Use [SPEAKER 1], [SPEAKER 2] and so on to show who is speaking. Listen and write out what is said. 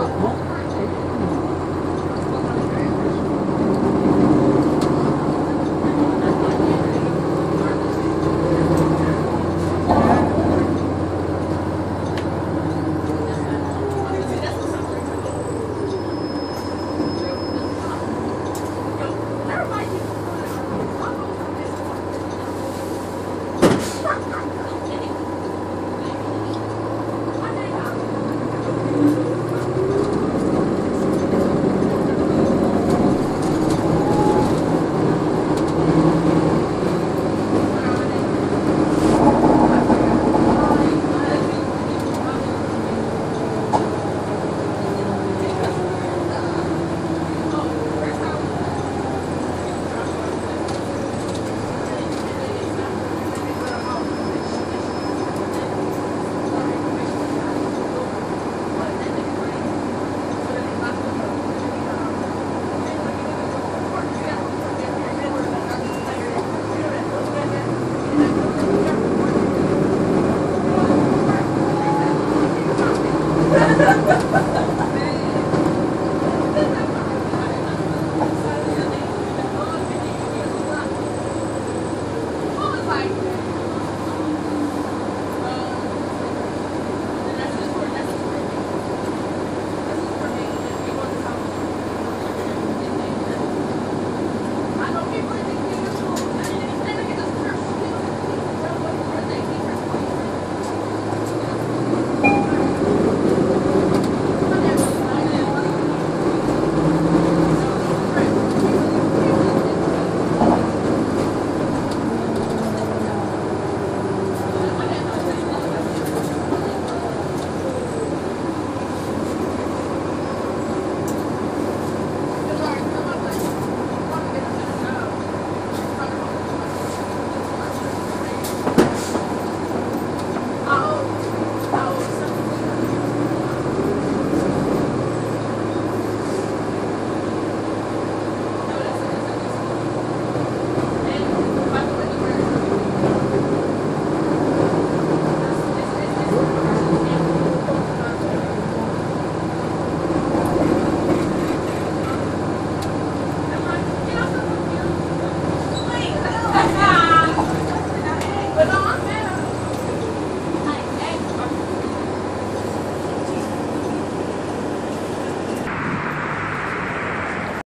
[SPEAKER 1] なの？